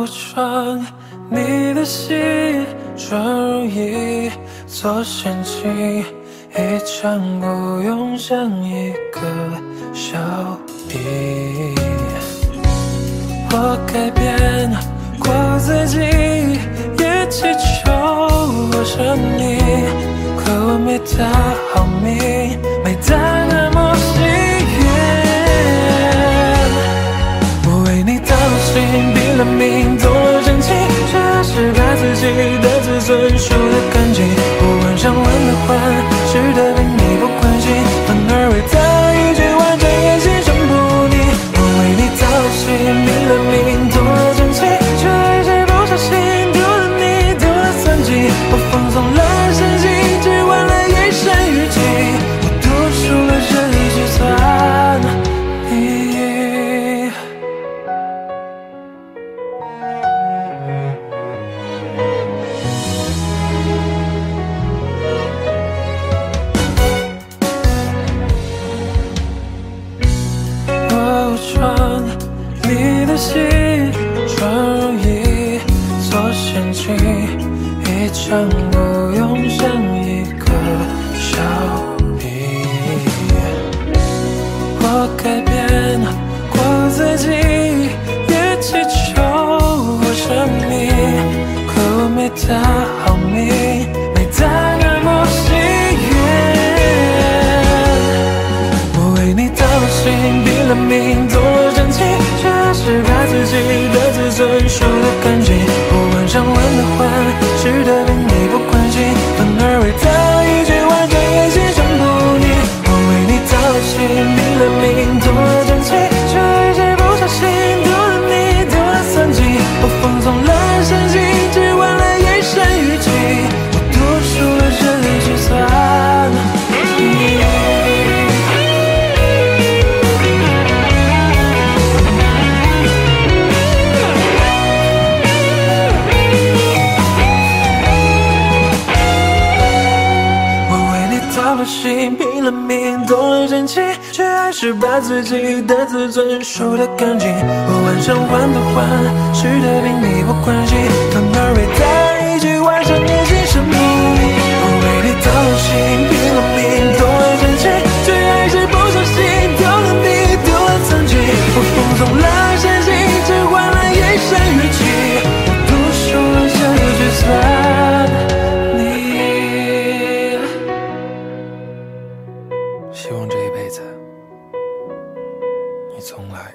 我装你的心，装如一座陷阱，一场孤勇像一个小兵。我改变过自己，也祈求我生你，可我没他好命，没他我放松了神经，只换了一身雨季。我读出了人心酸意。我装你的心，装如一座仙境，一场孤勇像一个小兵。我改变过自己，也祈求我生命，可我没他好命，没他那么幸运。我为你掏心，拼了命，动了真情，却还是把自己的自尊输得掏心，了心，拼了命，动了真情，却还是把自己的自尊输得干净。我晚上换的换，吃的并你不关心，反而为辈子，你从来。